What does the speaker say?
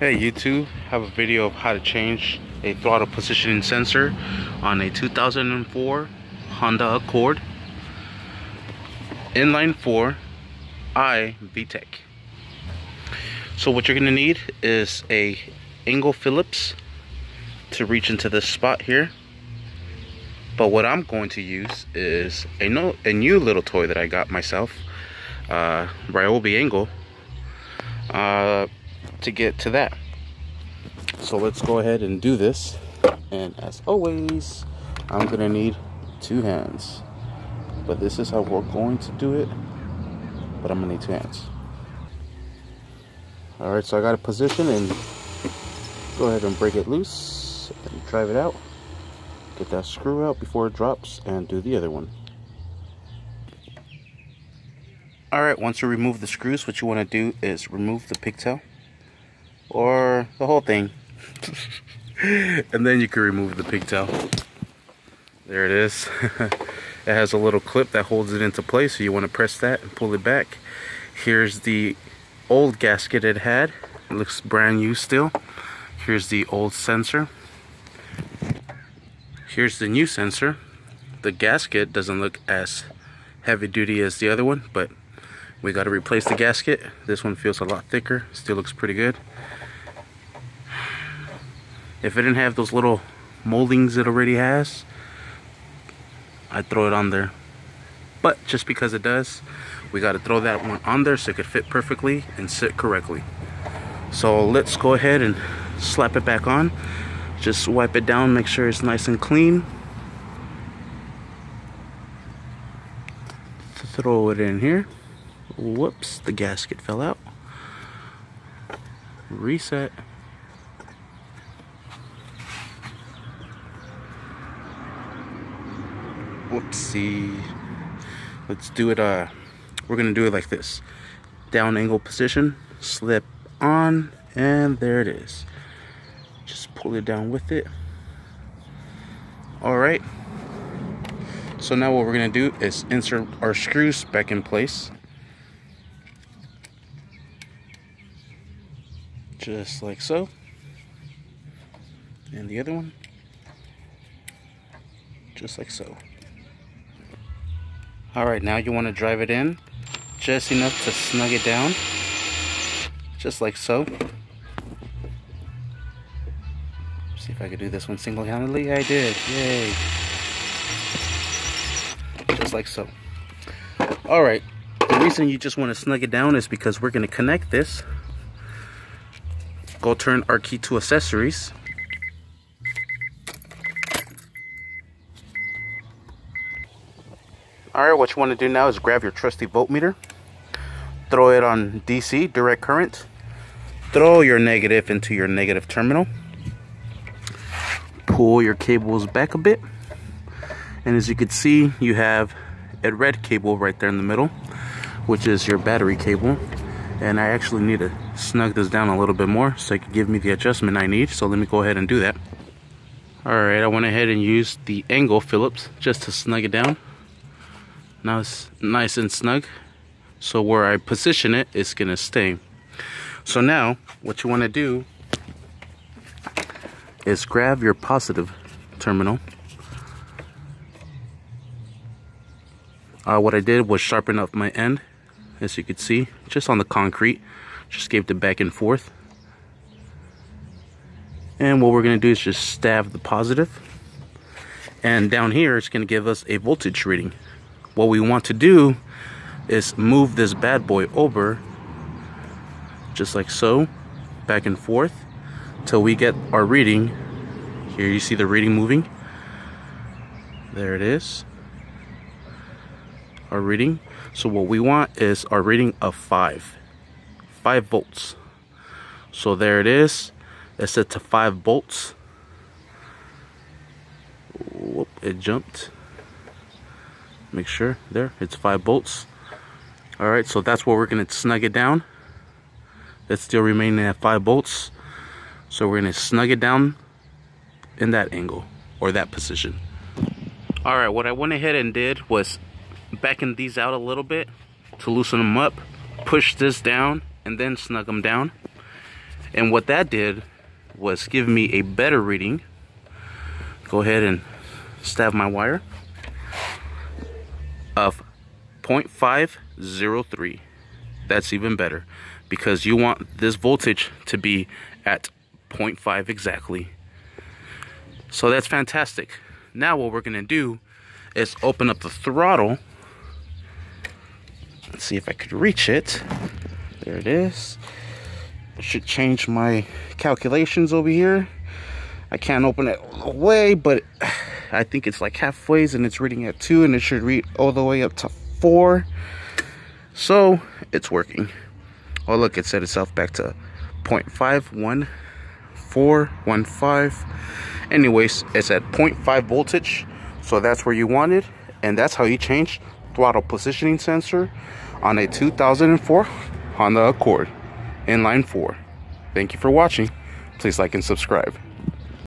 Hey YouTube, have a video of how to change a throttle positioning sensor on a 2004 Honda Accord inline 4 i VTEC. So what you're going to need is a angle Phillips to reach into this spot here. But what I'm going to use is a, no, a new little toy that I got myself, uh, Ryobi angle. Uh, to get to that. So let's go ahead and do this. And as always, I'm gonna need two hands. But this is how we're going to do it. But I'm gonna need two hands. All right, so I got a position and go ahead and break it loose and drive it out. Get that screw out before it drops and do the other one. All right, once you remove the screws, what you wanna do is remove the pigtail or the whole thing. and then you can remove the pigtail. There it is. it has a little clip that holds it into place, so you want to press that and pull it back. Here's the old gasket it had. It looks brand new still. Here's the old sensor. Here's the new sensor. The gasket doesn't look as heavy duty as the other one, but we got to replace the gasket. This one feels a lot thicker. Still looks pretty good. If it didn't have those little moldings it already has, I'd throw it on there. But just because it does, we got to throw that one on there so it could fit perfectly and sit correctly. So let's go ahead and slap it back on. Just wipe it down, make sure it's nice and clean. Throw it in here. Whoops, the gasket fell out. Reset. Whoopsie. Let's do it uh we're gonna do it like this. Down angle position slip on and there it is. Just pull it down with it. All right so now what we're gonna do is insert our screws back in place. Just like so. And the other one. Just like so all right, now you want to drive it in just enough to snug it down, just like so. See if I could do this one single-handedly. I did, yay. Just like so. All right, the reason you just want to snug it down is because we're going to connect this. Go turn our key to accessories. Alright, what you want to do now is grab your trusty voltmeter, throw it on DC, direct current, throw your negative into your negative terminal, pull your cables back a bit, and as you can see, you have a red cable right there in the middle, which is your battery cable. And I actually need to snug this down a little bit more so it can give me the adjustment I need. So let me go ahead and do that. Alright, I went ahead and used the angle Phillips just to snug it down. Now it's nice and snug. So where I position it, it's gonna stay. So now, what you wanna do is grab your positive terminal. Uh, what I did was sharpen up my end, as you can see, just on the concrete. Just gave it back and forth. And what we're gonna do is just stab the positive. And down here, it's gonna give us a voltage reading what we want to do is move this bad boy over just like so back and forth till we get our reading. Here you see the reading moving. There it is. Our reading. So what we want is our reading of five. Five volts. So there it is. It's set to five volts. Whoop, it jumped make sure. There it's five bolts. All right so that's where we're going to snug it down. It's still remaining at five bolts. So we're going to snug it down in that angle or that position. All right what i went ahead and did was backen these out a little bit to loosen them up push this down and then snug them down. And what that did was give me a better reading. Go ahead and stab my wire of 0.503. That's even better because you want this voltage to be at 0.5 exactly. So that's fantastic. Now what we're gonna do is open up the throttle. Let's see if I could reach it. There it is. I should change my calculations over here. I can't open it all the way, but I think it's like halfway and it's reading at two and it should read all the way up to four. So it's working. Oh look, it set itself back to 0.51415. Anyways, it's at 0.5 voltage. So that's where you want it. And that's how you change throttle positioning sensor on a 2004 Honda Accord inline 4. Thank you for watching. Please like and subscribe.